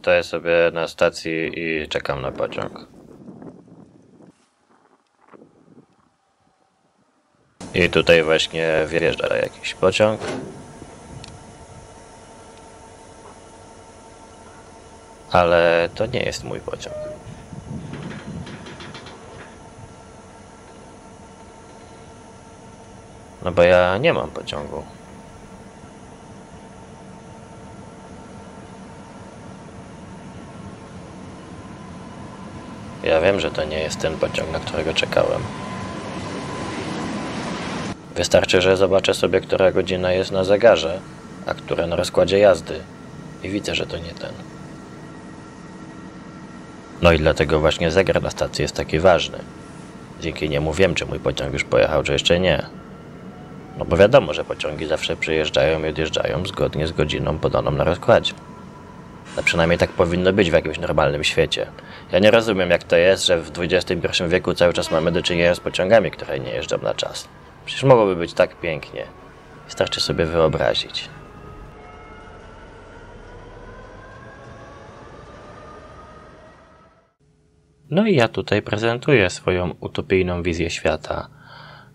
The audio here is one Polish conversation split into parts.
stoję sobie na stacji i czekam na pociąg. I tutaj właśnie wjeżdża jakiś pociąg. Ale to nie jest mój pociąg. No bo ja nie mam pociągu. Ja wiem, że to nie jest ten pociąg, na którego czekałem. Wystarczy, że zobaczę sobie, która godzina jest na zegarze, a która na rozkładzie jazdy i widzę, że to nie ten. No i dlatego właśnie zegar na stacji jest taki ważny. Dzięki niemu wiem, czy mój pociąg już pojechał, czy jeszcze nie. No bo wiadomo, że pociągi zawsze przyjeżdżają i odjeżdżają zgodnie z godziną podaną na rozkładzie. No przynajmniej tak powinno być w jakimś normalnym świecie. Ja nie rozumiem, jak to jest, że w XXI wieku cały czas mamy do czynienia z pociągami, które nie jeżdżą na czas. Przecież mogłoby być tak pięknie. Wystarczy sobie wyobrazić. No i ja tutaj prezentuję swoją utopijną wizję świata.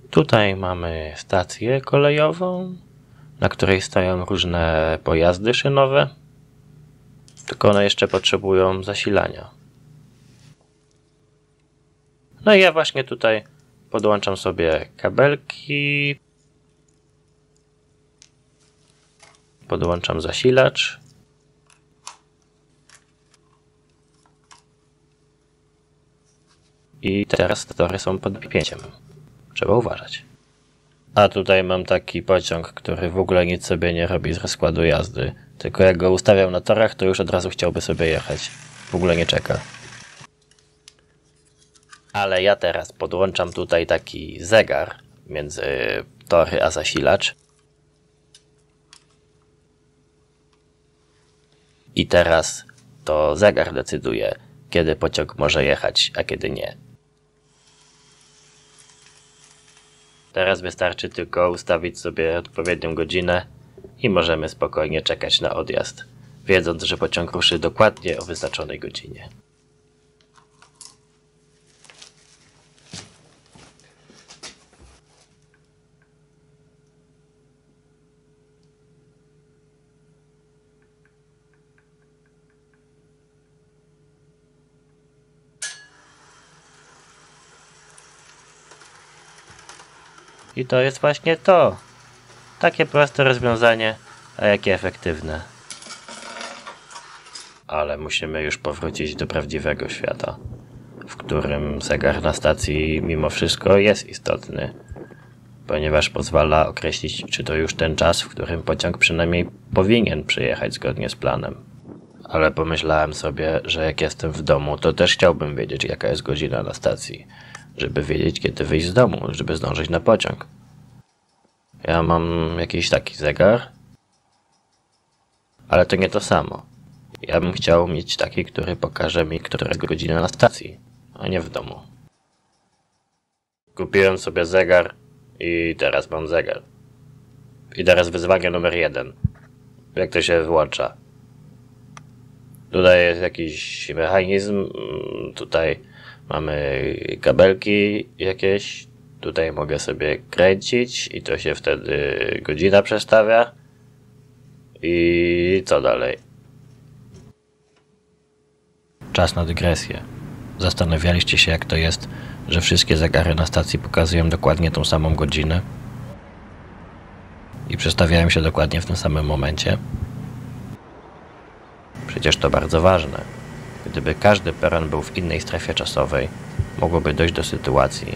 Tutaj mamy stację kolejową, na której stoją różne pojazdy szynowe, tylko one jeszcze potrzebują zasilania. No i ja właśnie tutaj podłączam sobie kabelki, podłączam zasilacz. I teraz tory są pod napięciem. Trzeba uważać. A tutaj mam taki pociąg, który w ogóle nic sobie nie robi z rozkładu jazdy. Tylko jak go ustawiam na torach, to już od razu chciałby sobie jechać. W ogóle nie czeka. Ale ja teraz podłączam tutaj taki zegar między tory a zasilacz. I teraz to zegar decyduje, kiedy pociąg może jechać, a kiedy nie. Teraz wystarczy tylko ustawić sobie odpowiednią godzinę i możemy spokojnie czekać na odjazd, wiedząc, że pociąg ruszy dokładnie o wyznaczonej godzinie. I to jest właśnie to. Takie proste rozwiązanie, a jakie efektywne. Ale musimy już powrócić do prawdziwego świata, w którym zegar na stacji mimo wszystko jest istotny, ponieważ pozwala określić, czy to już ten czas, w którym pociąg przynajmniej powinien przyjechać zgodnie z planem. Ale pomyślałem sobie, że jak jestem w domu, to też chciałbym wiedzieć, jaka jest godzina na stacji żeby wiedzieć, kiedy wyjść z domu, żeby zdążyć na pociąg. Ja mam jakiś taki zegar, ale to nie to samo. Ja bym chciał mieć taki, który pokaże mi, która godzina na stacji, a nie w domu. Kupiłem sobie zegar i teraz mam zegar. I teraz wyzwanie numer jeden. Jak to się włącza? Tutaj jest jakiś mechanizm, tutaj Mamy kabelki jakieś. Tutaj mogę sobie kręcić i to się wtedy godzina przestawia. I co dalej? Czas na dygresję. Zastanawialiście się, jak to jest, że wszystkie zegary na stacji pokazują dokładnie tą samą godzinę i przestawiają się dokładnie w tym samym momencie? Przecież to bardzo ważne. Gdyby każdy peron był w innej strefie czasowej, mogłoby dojść do sytuacji,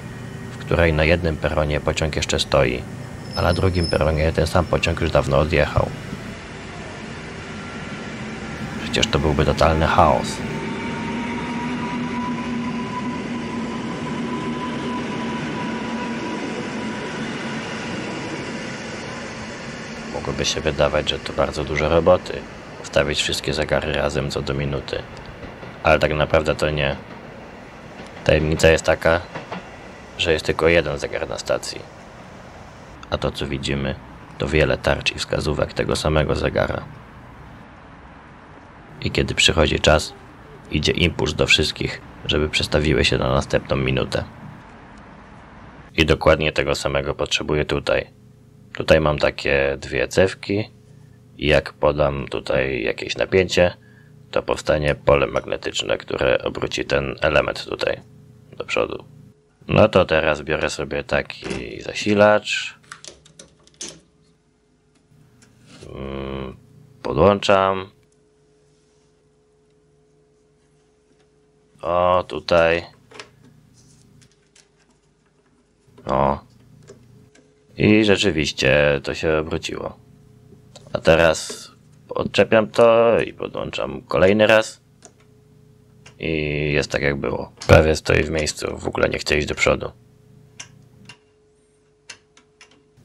w której na jednym peronie pociąg jeszcze stoi, a na drugim peronie ten sam pociąg już dawno odjechał. Przecież to byłby totalny chaos. Mogłoby się wydawać, że to bardzo dużo roboty, ustawić wszystkie zegary razem co do minuty ale tak naprawdę to nie. Tajemnica jest taka, że jest tylko jeden zegar na stacji. A to co widzimy, to wiele tarcz i wskazówek tego samego zegara. I kiedy przychodzi czas, idzie impuls do wszystkich, żeby przestawiły się na następną minutę. I dokładnie tego samego potrzebuję tutaj. Tutaj mam takie dwie cewki i jak podam tutaj jakieś napięcie, to powstanie pole magnetyczne, które obróci ten element tutaj do przodu. No to teraz biorę sobie taki zasilacz. Mm, podłączam. O, tutaj. O. I rzeczywiście to się obróciło. A teraz odczepiam to i podłączam kolejny raz. I jest tak jak było. Prawie stoi w miejscu, w ogóle nie chce iść do przodu.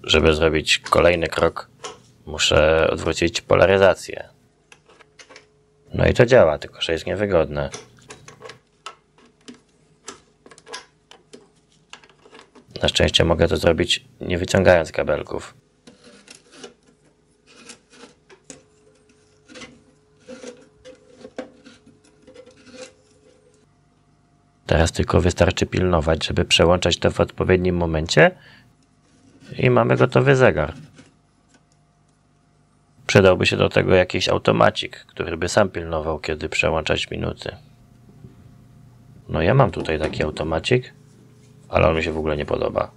Żeby zrobić kolejny krok, muszę odwrócić polaryzację. No i to działa, tylko że jest niewygodne. Na szczęście mogę to zrobić nie wyciągając kabelków. Teraz tylko wystarczy pilnować, żeby przełączać to w odpowiednim momencie i mamy gotowy zegar. Przydałby się do tego jakiś automacik, który by sam pilnował, kiedy przełączać minuty. No ja mam tutaj taki automacik, ale on mi się w ogóle nie podoba.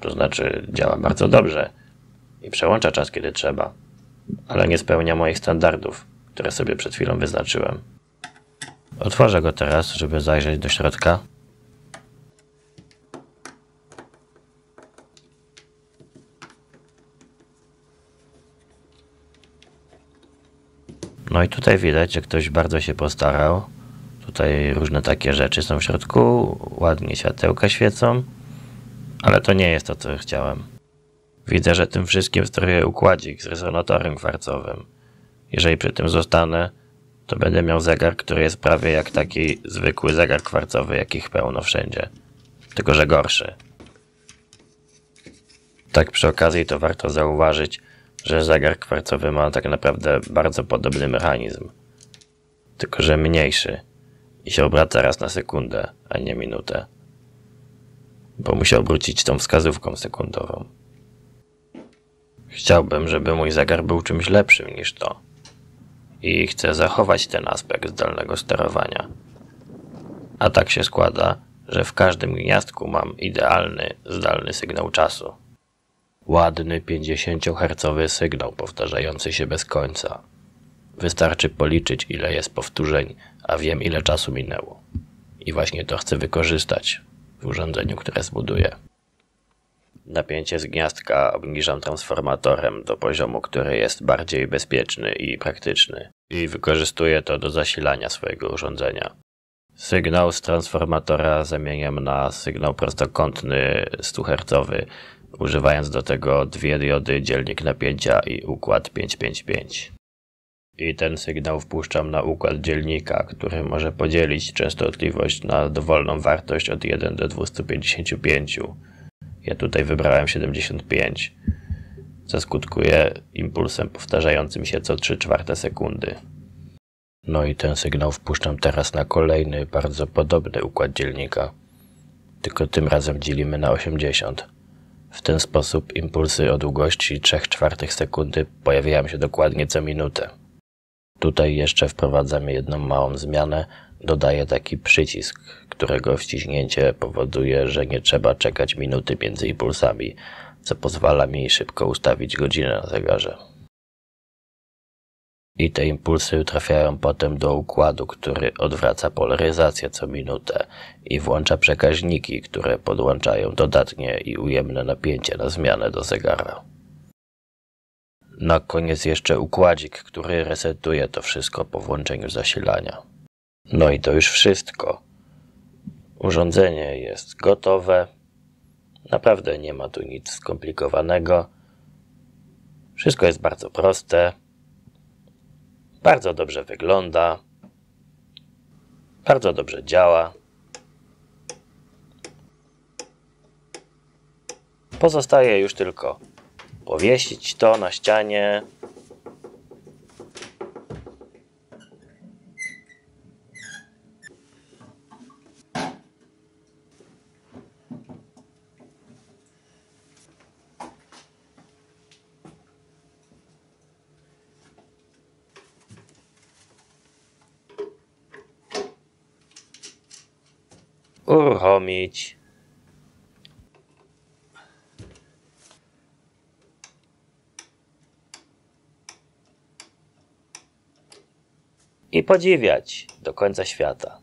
To znaczy działa bardzo dobrze i przełącza czas, kiedy trzeba, ale nie spełnia moich standardów, które sobie przed chwilą wyznaczyłem. Otworzę go teraz, żeby zajrzeć do środka. No i tutaj widać, że ktoś bardzo się postarał. Tutaj różne takie rzeczy są w środku, ładnie światełka świecą, ale to nie jest to, co chciałem. Widzę, że tym wszystkim steruję układzik z resonatorem kwarcowym. Jeżeli przy tym zostanę, to będę miał zegar, który jest prawie jak taki zwykły zegar kwarcowy, jakich pełno wszędzie. Tylko, że gorszy. Tak przy okazji to warto zauważyć, że zegar kwarcowy ma tak naprawdę bardzo podobny mechanizm. Tylko, że mniejszy i się obraca raz na sekundę, a nie minutę. Bo musi obrócić tą wskazówką sekundową. Chciałbym, żeby mój zegar był czymś lepszym niż to i chcę zachować ten aspekt zdalnego sterowania. A tak się składa, że w każdym gniazdku mam idealny, zdalny sygnał czasu. Ładny 50 Hz sygnał powtarzający się bez końca. Wystarczy policzyć, ile jest powtórzeń, a wiem, ile czasu minęło. I właśnie to chcę wykorzystać w urządzeniu, które zbuduję. Napięcie z gniazdka obniżam transformatorem do poziomu, który jest bardziej bezpieczny i praktyczny i wykorzystuję to do zasilania swojego urządzenia. Sygnał z transformatora zamieniam na sygnał prostokątny 100 Hz, używając do tego dwie diody, dzielnik napięcia i układ 555. I ten sygnał wpuszczam na układ dzielnika, który może podzielić częstotliwość na dowolną wartość od 1 do 255 ja tutaj wybrałem 75, co skutkuje impulsem powtarzającym się co 3 czwarte sekundy. No i ten sygnał wpuszczam teraz na kolejny, bardzo podobny układ dzielnika, tylko tym razem dzielimy na 80. W ten sposób impulsy o długości 3 czwartych sekundy pojawiają się dokładnie co minutę. Tutaj jeszcze wprowadzamy jedną małą zmianę, dodaję taki przycisk, którego wciśnięcie powoduje, że nie trzeba czekać minuty między impulsami, co pozwala mi szybko ustawić godzinę na zegarze. I te impulsy trafiają potem do układu, który odwraca polaryzację co minutę i włącza przekaźniki, które podłączają dodatnie i ujemne napięcie na zmianę do zegara. Na koniec jeszcze układzik, który resetuje to wszystko po włączeniu zasilania. No i to już wszystko. Urządzenie jest gotowe. Naprawdę nie ma tu nic skomplikowanego. Wszystko jest bardzo proste. Bardzo dobrze wygląda. Bardzo dobrze działa. Pozostaje już tylko powiesić to na ścianie. Uruchomić. I podziwiać do końca świata.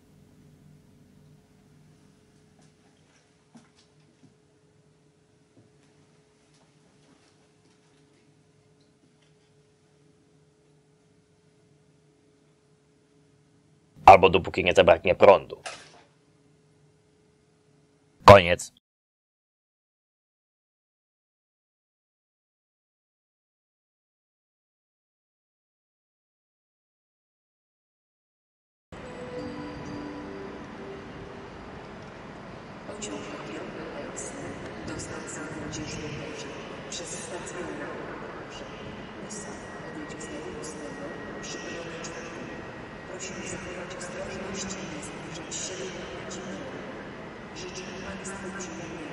Albo dopóki nie zabraknie prądu. Koniec. Przez stację Rakosze. Nisa odjedzie z peronie czwartym. Prosimy zachować ostrożność i nie zbliżać się do. Życzę Państwu przyjemnej